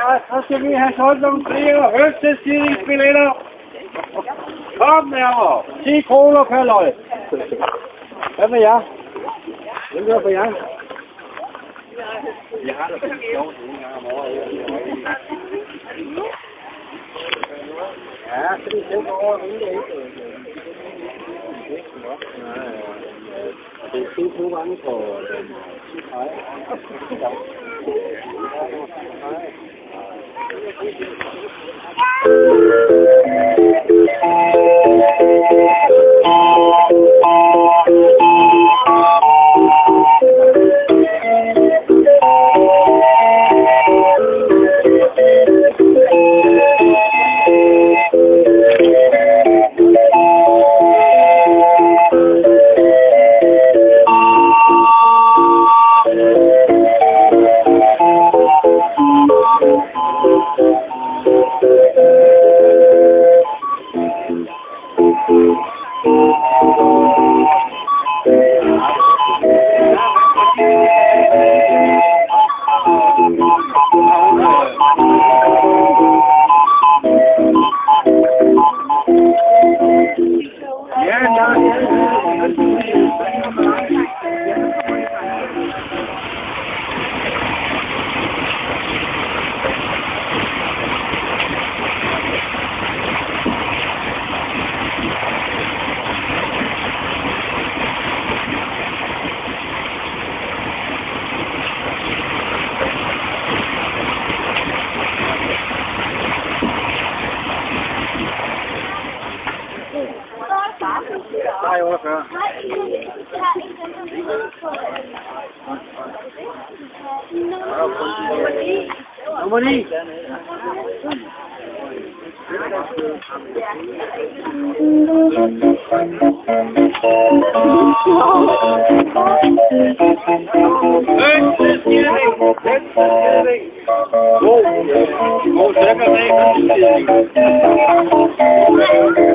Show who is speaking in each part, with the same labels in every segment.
Speaker 1: Ja, så skal vi have solgt nogle flere høftestillingsbilletter. Kom nærmere. 10 kroner per løg. Hvad med jer? Hvem gør for jer? Jeg har da sjovt nogle gange om året. Ja, så det er over en uge, ikke? Det er to to gange på Nej, 48. Nummer 9. God søkkerdag.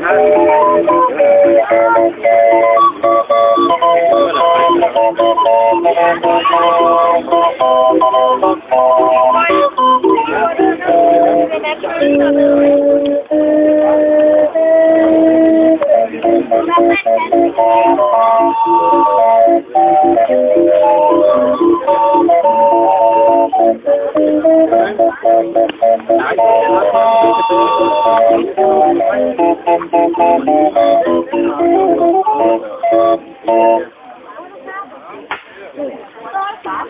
Speaker 1: Nej, 48. Nummer